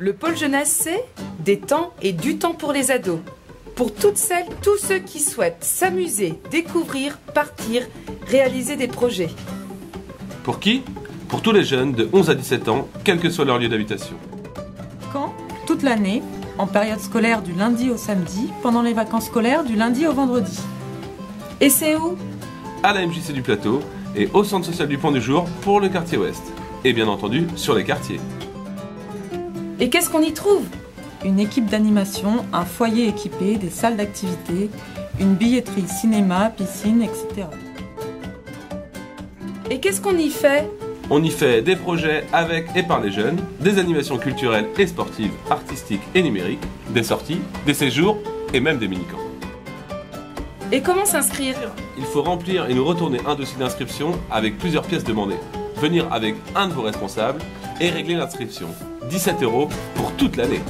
Le pôle jeunesse, c'est des temps et du temps pour les ados. Pour toutes celles, tous ceux qui souhaitent s'amuser, découvrir, partir, réaliser des projets. Pour qui Pour tous les jeunes de 11 à 17 ans, quel que soit leur lieu d'habitation. Quand Toute l'année, en période scolaire du lundi au samedi, pendant les vacances scolaires du lundi au vendredi. Et c'est où À la MJC du Plateau et au Centre social du Pont du Jour pour le quartier ouest. Et bien entendu, sur les quartiers. Et qu'est-ce qu'on y trouve? Une équipe d'animation, un foyer équipé, des salles d'activité, une billetterie cinéma, piscine, etc. Et qu'est-ce qu'on y fait? On y fait des projets avec et par les jeunes, des animations culturelles et sportives, artistiques et numériques, des sorties, des séjours et même des mini-camps. Et comment s'inscrire? Il faut remplir et nous retourner un dossier d'inscription avec plusieurs pièces demandées. Venir avec un de vos responsables et régler l'inscription. 17 euros pour toute l'année.